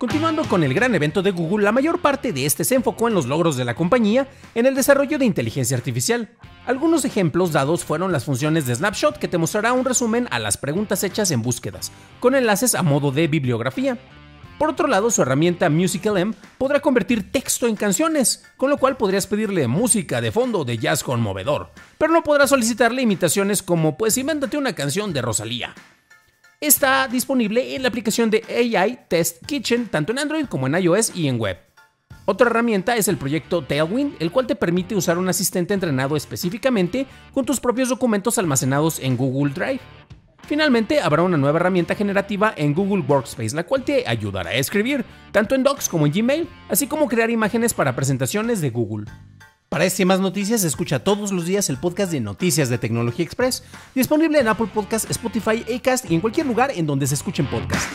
Continuando con el gran evento de Google, la mayor parte de este se enfocó en los logros de la compañía en el desarrollo de inteligencia artificial. Algunos ejemplos dados fueron las funciones de Snapshot que te mostrará un resumen a las preguntas hechas en búsquedas, con enlaces a modo de bibliografía. Por otro lado, su herramienta Musical.ly podrá convertir texto en canciones, con lo cual podrías pedirle música de fondo de jazz conmovedor, pero no podrás solicitarle imitaciones como pues invéntate una canción de Rosalía está disponible en la aplicación de AI Test Kitchen tanto en Android como en iOS y en web. Otra herramienta es el proyecto Tailwind, el cual te permite usar un asistente entrenado específicamente con tus propios documentos almacenados en Google Drive. Finalmente, habrá una nueva herramienta generativa en Google Workspace, la cual te ayudará a escribir, tanto en Docs como en Gmail, así como crear imágenes para presentaciones de Google. Para este más noticias, escucha todos los días el podcast de Noticias de Tecnología Express, disponible en Apple Podcasts, Spotify, Acast y en cualquier lugar en donde se escuchen podcasts.